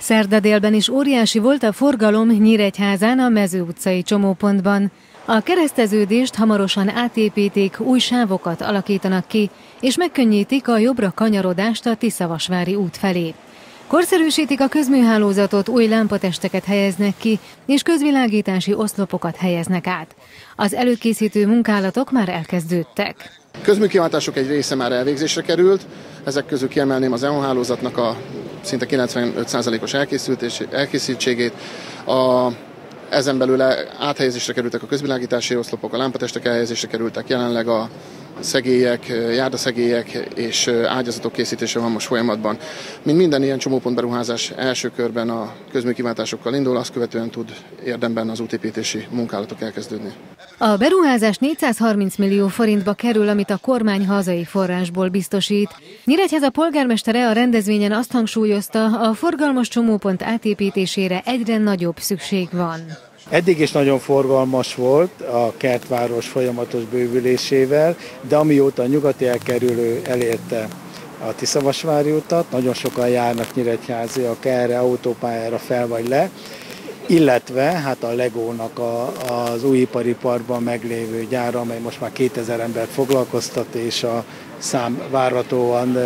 Szerda délben is óriási volt a forgalom Nyíregyházán a Mező utcai csomópontban. A kereszteződést hamarosan átépítik, új sávokat alakítanak ki, és megkönnyítik a jobbra kanyarodást a Tiszavasvári út felé. Korszerűsítik a közműhálózatot, új lámpatesteket helyeznek ki, és közvilágítási oszlopokat helyeznek át. Az előkészítő munkálatok már elkezdődtek. Közműkiváltások egy része már elvégzésre került, ezek közül kiemelném az EON hálózatnak a szinte 95%-os elkészültségét. A, ezen belül áthelyezésre kerültek a közvilágítási oszlopok, a lámpatestek elhelyezésre kerültek, jelenleg a szegélyek, járdaszegélyek és ágyazatok készítése van most folyamatban. Mint minden ilyen csomópontberuházás első körben a közműkiváltásokkal indul, azt követően tud érdemben az útépítési munkálatok elkezdődni. A beruházás 430 millió forintba kerül, amit a kormány hazai forrásból biztosít. a polgármestere a rendezvényen azt hangsúlyozta, a forgalmas csomópont átépítésére egyre nagyobb szükség van. Eddig is nagyon forgalmas volt a kertváros folyamatos bővülésével, de amióta a nyugati elkerülő elérte a Tiszavasvári utat, nagyon sokan járnak Nyíregyháziak erre autópályára fel vagy le, illetve hát a Legónak a, az újipari parkban meglévő gyára, amely most már 2000 embert foglalkoztat, és a szám várhatóan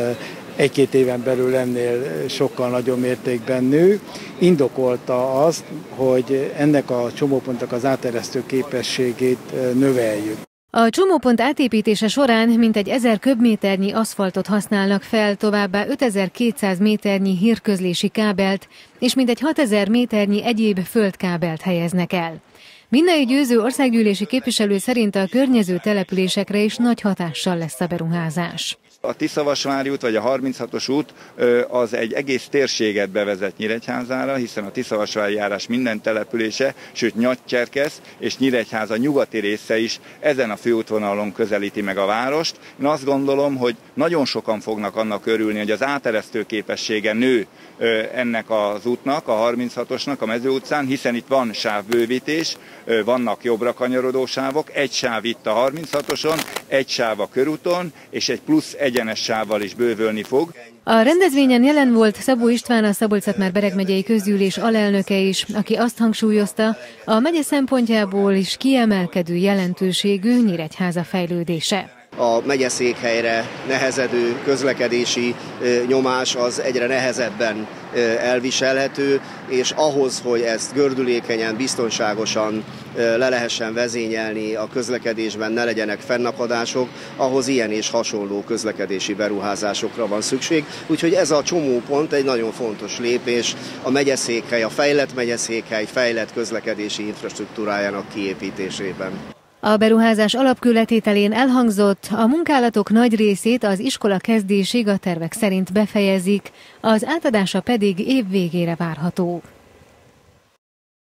egy-két éven belül ennél sokkal nagyobb mértékben nő. Indokolta azt, hogy ennek a csomópontnak az áteresztő képességét növeljük. A csomópont átépítése során mintegy 1000 köbméternyi aszfaltot használnak fel, továbbá 5200 méternyi hírközlési kábelt és mintegy 6000 méternyi egyéb földkábelt helyeznek el. Minden győző országgyűlési képviselő szerint a környező településekre is nagy hatással lesz a beruházás. A Tiszavasvári út vagy a 36-os út az egy egész térséget bevezet Nyíregyházára, hiszen a Tiszavasvári járás minden települése, sőt Nyagycserkesz és Nyíregyháza nyugati része is ezen a főútvonalon közelíti meg a várost. Én azt gondolom, hogy nagyon sokan fognak annak örülni, hogy az áteresztő képessége nő ennek az útnak, a 36-osnak a Mező utcán, hiszen itt van sávbővítés, vannak jobbra kanyarodó sávok, egy sáv itt a 36-oson, egy sáv a körúton, és egy plusz egyenes sávval is bővölni fog. A rendezvényen jelen volt Szabó István, a szabolcs már bereg megyei közgyűlés alelnöke is, aki azt hangsúlyozta, a megye szempontjából is kiemelkedő jelentőségű Nyíregyháza fejlődése a megyeszékhelyre nehezedő közlekedési nyomás az egyre nehezebben elviselhető, és ahhoz, hogy ezt gördülékenyen, biztonságosan le lehessen vezényelni a közlekedésben, ne legyenek fennakadások, ahhoz ilyen és hasonló közlekedési beruházásokra van szükség. Úgyhogy ez a csomópont egy nagyon fontos lépés a megyeszékhely, a fejlett megyeszékhely, fejlett közlekedési infrastruktúrájának kiépítésében. A beruházás alapkületételén elhangzott, a munkálatok nagy részét az iskola kezdésig a tervek szerint befejezik, az átadása pedig év végére várható.